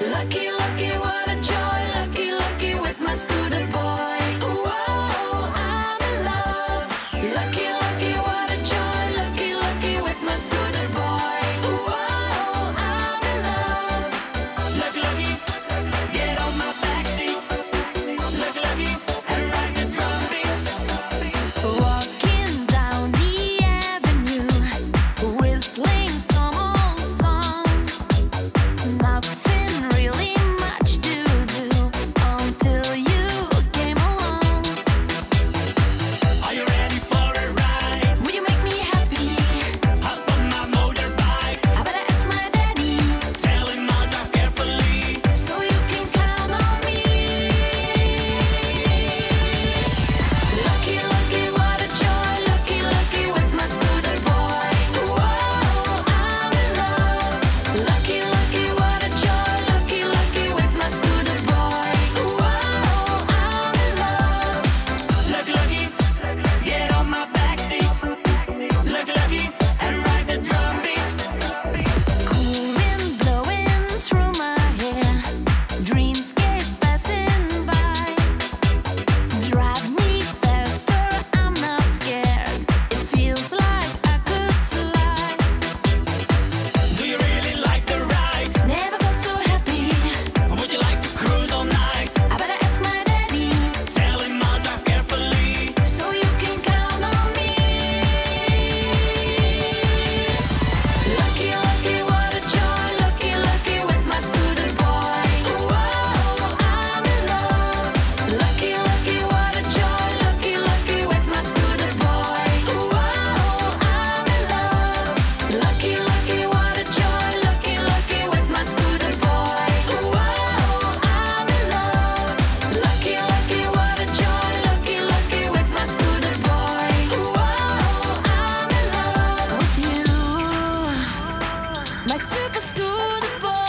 Lucky, lucky, what a joy. my super screwed boy.